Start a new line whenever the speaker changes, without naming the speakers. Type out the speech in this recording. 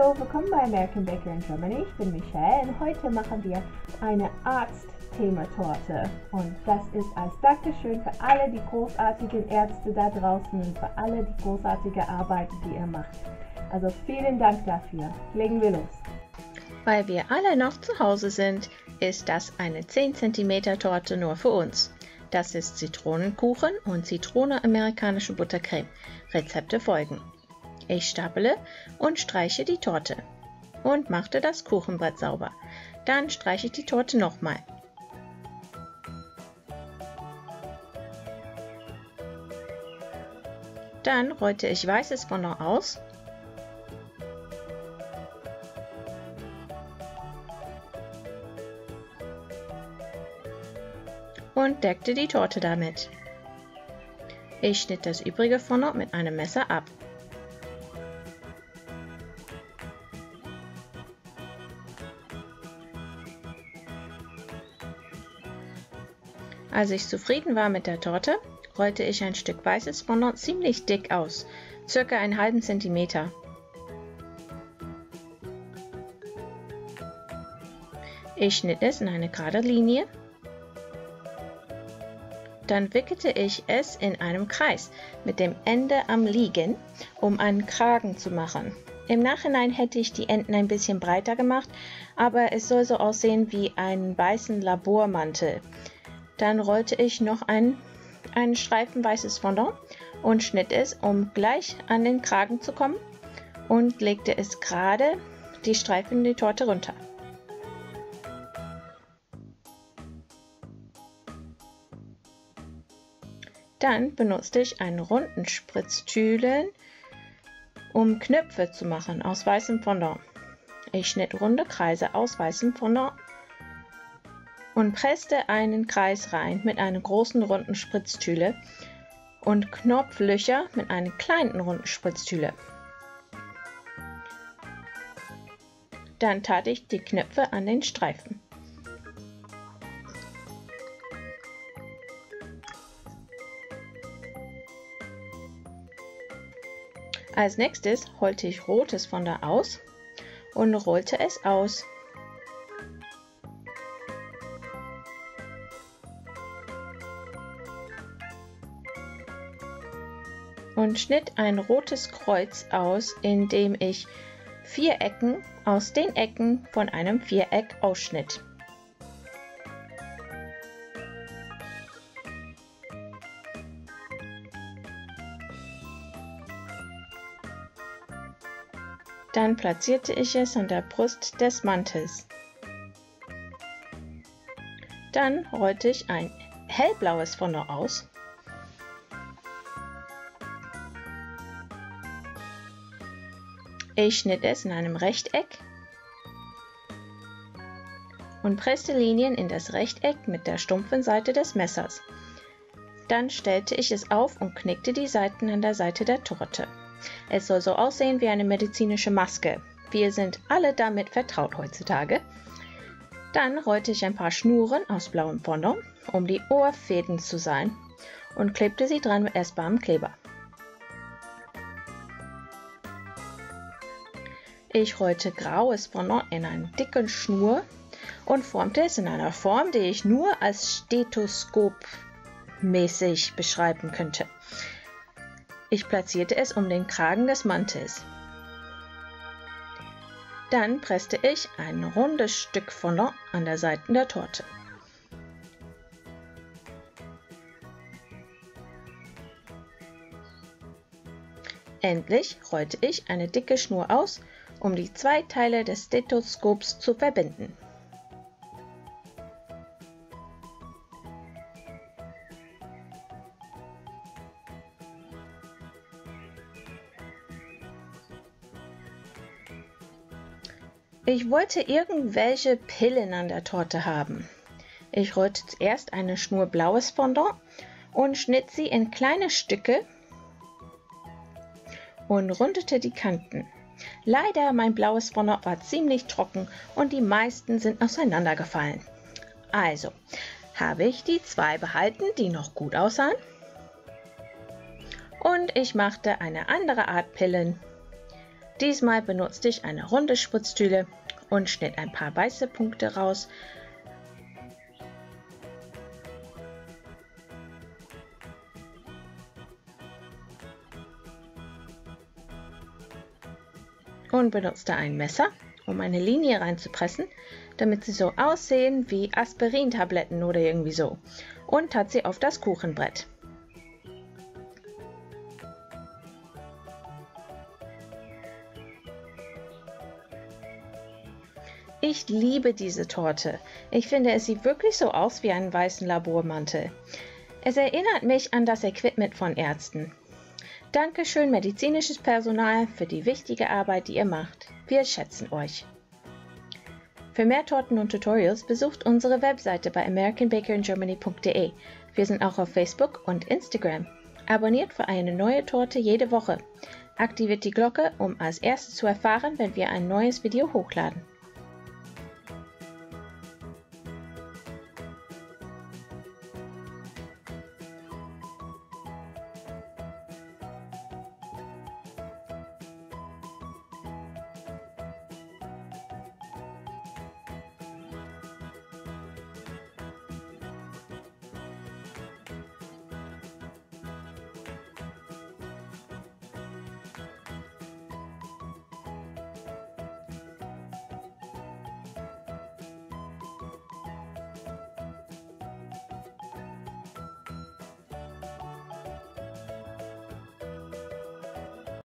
Hallo, willkommen bei American Baker in Germany. Ich bin Michelle und heute machen wir eine Arzt-Thema-Torte. Und das ist als Dankeschön für alle die großartigen Ärzte da draußen und für alle die großartige Arbeit, die ihr macht. Also vielen Dank dafür. Legen wir los.
Weil wir alle noch zu Hause sind, ist das eine 10 cm Torte nur für uns. Das ist Zitronenkuchen und Zitrone amerikanische Buttercreme. Rezepte folgen. Ich stapele und streiche die Torte und machte das Kuchenbrett sauber. Dann streiche ich die Torte nochmal. Dann rollte ich weißes Fondant aus und deckte die Torte damit. Ich schnitt das übrige Fondant mit einem Messer ab. Als ich zufrieden war mit der Torte, rollte ich ein Stück weißes Fondant ziemlich dick aus, circa einen halben Zentimeter. Ich schnitt es in eine gerade Linie. Dann wickelte ich es in einem Kreis mit dem Ende am Liegen, um einen Kragen zu machen. Im Nachhinein hätte ich die Enden ein bisschen breiter gemacht, aber es soll so aussehen wie einen weißen Labormantel. Dann rollte ich noch ein, einen Streifen weißes Fondant und schnitt es, um gleich an den Kragen zu kommen und legte es gerade die Streifen in die Torte runter. Dann benutzte ich einen runden Spritztülen, um Knöpfe zu machen aus weißem Fondant. Ich schnitt runde Kreise aus weißem Fondant und presste einen Kreis rein mit einer großen runden Spritztüle und Knopflöcher mit einer kleinen runden Spritztüle. Dann tat ich die Knöpfe an den Streifen. Als nächstes holte ich rotes von da aus und rollte es aus. Und schnitt ein rotes Kreuz aus, indem ich vier Ecken aus den Ecken von einem Viereck ausschnitt. Dann platzierte ich es an der Brust des Mantels. Dann rollte ich ein hellblaues Fondant aus Ich schnitt es in einem Rechteck und presste Linien in das Rechteck mit der stumpfen Seite des Messers. Dann stellte ich es auf und knickte die Seiten an der Seite der Torte. Es soll so aussehen wie eine medizinische Maske. Wir sind alle damit vertraut heutzutage. Dann rollte ich ein paar Schnuren aus blauem Fondant, um die Ohrfäden zu sein, und klebte sie dran mit essbarem Kleber. Ich rollte graues Fondant in eine dicke Schnur und formte es in einer Form, die ich nur als Stethoskop mäßig beschreiben könnte. Ich platzierte es um den Kragen des Mantels. Dann presste ich ein rundes Stück Fondant an der Seite der Torte. Endlich rollte ich eine dicke Schnur aus um die zwei Teile des Stethoskops zu verbinden. Ich wollte irgendwelche Pillen an der Torte haben. Ich rollte zuerst eine Schnur blaues Fondant und schnitt sie in kleine Stücke und rundete die Kanten. Leider, mein blaues Fondant war ziemlich trocken und die meisten sind auseinandergefallen. Also habe ich die zwei behalten, die noch gut aussahen. Und ich machte eine andere Art Pillen Diesmal benutzte ich eine runde Spritztüle und schnitt ein paar weiße Punkte raus. Und benutzte ein Messer, um eine Linie reinzupressen, damit sie so aussehen wie Aspirintabletten oder irgendwie so. Und hat sie auf das Kuchenbrett. Ich liebe diese Torte. Ich finde, es sieht wirklich so aus wie einen weißen Labormantel. Es erinnert mich an das Equipment von Ärzten. Dankeschön, medizinisches Personal, für die wichtige Arbeit, die ihr macht. Wir schätzen euch. Für mehr Torten und Tutorials besucht unsere Webseite bei americanbakeringermany.de. Wir sind auch auf Facebook und Instagram. Abonniert für eine neue Torte jede Woche. Aktiviert die Glocke, um als erstes zu erfahren, wenn wir ein neues Video hochladen.